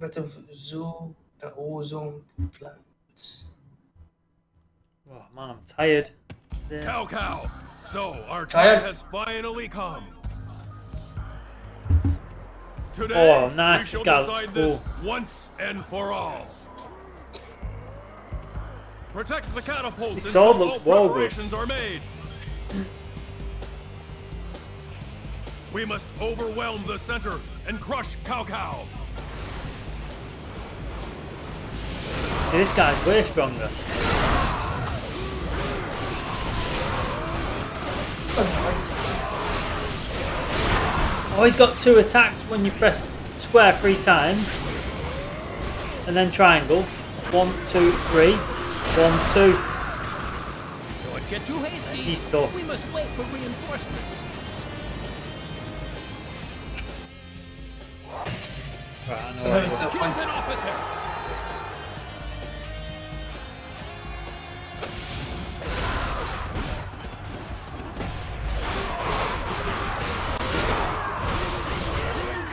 bit of zoo, the uh, ozone plants. Oh man, I'm tired. Yeah. Cao Cao! So, our time has finally come. Today, Oh, nice, we shall Gal, decide this once and for all. Protect the catapults This all until looks all well preparations are made. We must overwhelm the center and crush Cao Cao. This guy's way stronger. Oh, he's got two attacks when you press square three times. And then triangle. One, two, three. One, two. Don't get too hasty. He's tough. We must wait for reinforcements. Right, I know So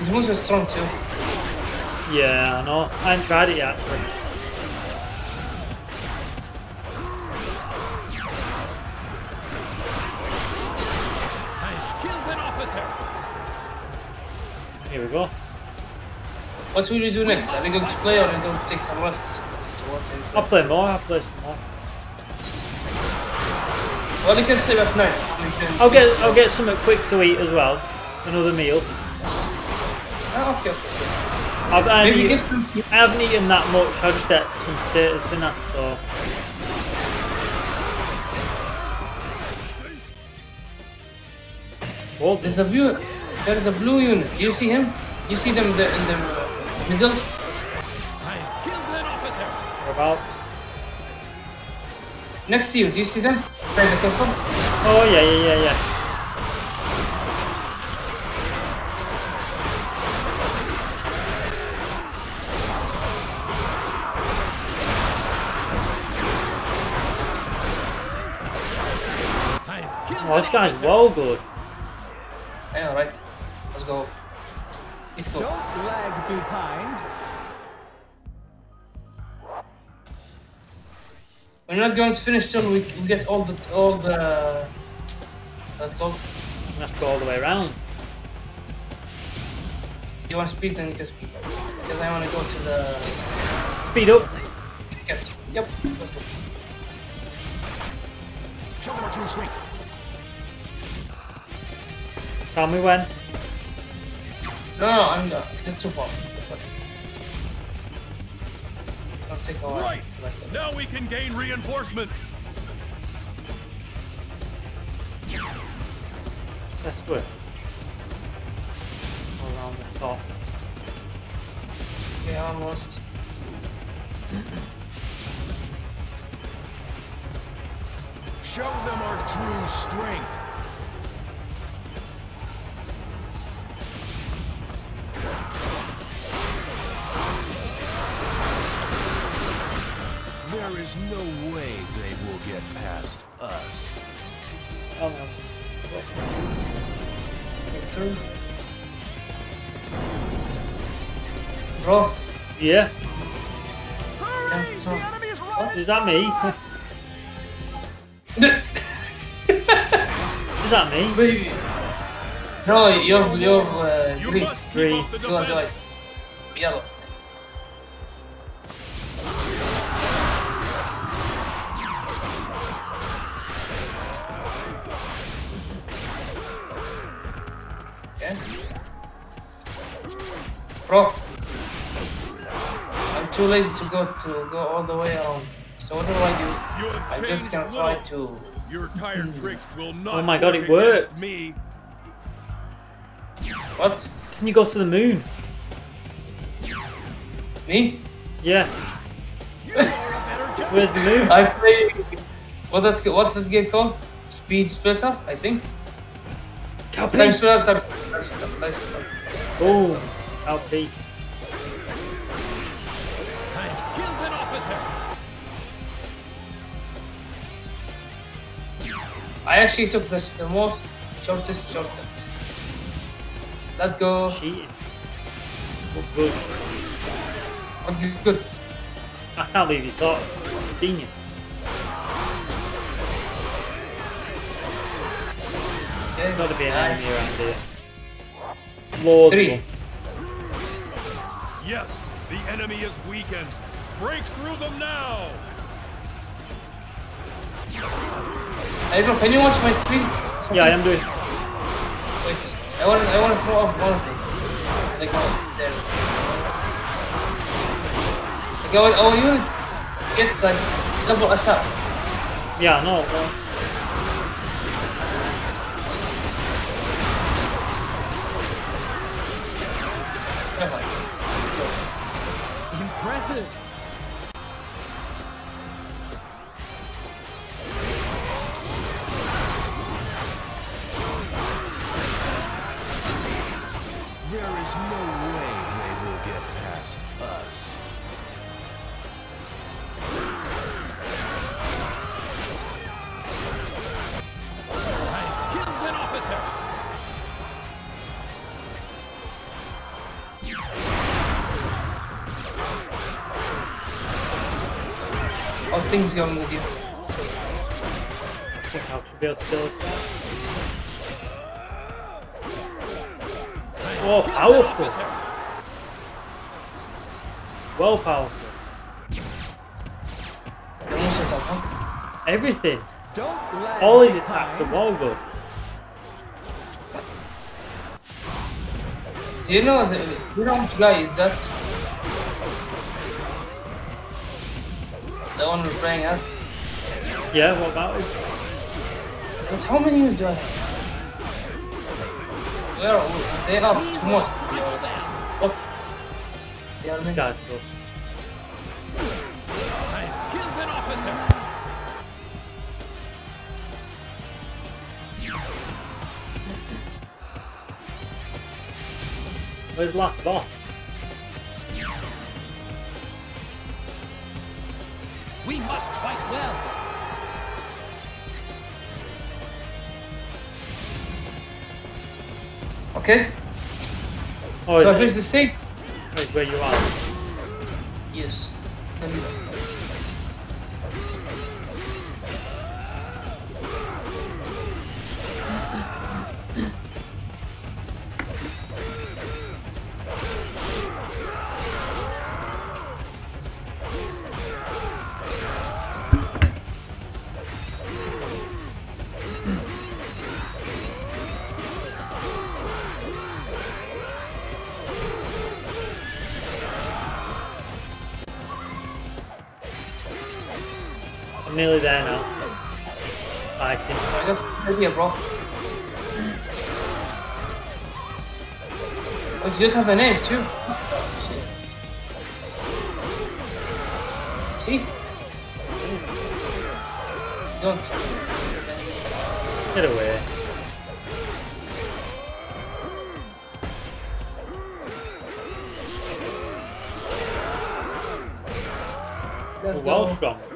His moves are strong too. Yeah, I know. I haven't tried it yet, actually. I killed an officer. Here we go. What will you do next? Are you going to play or are you going to take some rest? So what are you I'll play more, I'll play some more. Well, you can sleep at night. I'll get I'll get something quick to eat as well. Another meal. Ah, okay, okay. I've, I, haven't eaten- I haven't eaten that much. I just ate some potatoes for dinner, so. Well, There's a view. There is a blue unit. Do you see him? You see them in the, in the middle? I killed an officer. about. Next to you. Do you see them? Inside the castle? Oh yeah, yeah, yeah, yeah. Oh, this an guy's officer. well good. Yeah, right. Let's go. Let's go. Don't lag behind. We're not going to finish till we, we get all the all the. Let's go. I'm have to go all the way around. You want to speed? Then you can speed. Because I want to go to the. Speed up. Get. Yep. Let's go. Show them our true strength. Tell me when. No, no, I'm done. This is too far. I'll take a while. Right. Like. Now we can gain reinforcements. That's good. Around the top. Yeah, almost. Show them our true strength. Get past us. Oh, no. Next turn. Bro. Yeah. Yeah, so. What? Is that me? Is that me? Baby. No, you're you're uh, You green. must Green. up the You are defense. white. Yellow. Okay. Bro. I'm too lazy to go to go all the way around. So what do I do? You have I just can try little. to Your tired hmm. tricks will oh not Oh my God, it worked. me. what? Can you go to the moon? Me? Yeah. Where's the moon? I play what that what this game called? Speed Splitter, I think. Time Cowpea. Splitter, time time Splitter, time Splitter. I killed an officer. I actually took this, the most shortest shortcut. Let's go. Cheating. Look good. Okay, good. I can't believe you thought. Genius. Okay. Got to be an Nice. enemy around here. Lord. Three. Yes, the enemy is weakened. Break through them now! Hey bro, can you watch my screen? Yeah, I am doing. Wait, I want I want to throw off one of them. Like oh, there. Like oh, oh, our, our unit gets like double attack. Yeah, no. no. Impressive. There is no way they will get past us. I killed an officer. Things going with you? I think I should be able to kill this guy. Oh, powerful. Well powerful. The monster attack, huh? Everything. All his attacks are well good. Do you know the, do you know which guy is that? The one we're playing as? Yeah, what about it? But how many do I have? Well, they are too much to be honest. Oh. They are This guy's good. I killed an officer. Where's the last boss? Must fight well. Okay, Oh, so I is finished the stage? Wait, where you are? Yes. Nearly there now. I an idea, bro. Oh, you just have a name too. See? Don't. Get away. Let's well go.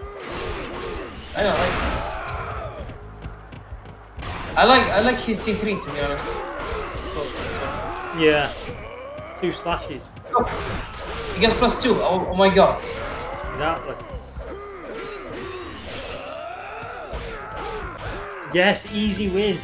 I don't like. I like I like his C3 to be honest. It's cool. It's cool. Yeah. Two slashes. Oh, he gets plus two. Oh, oh my god. Exactly. Yes, easy win.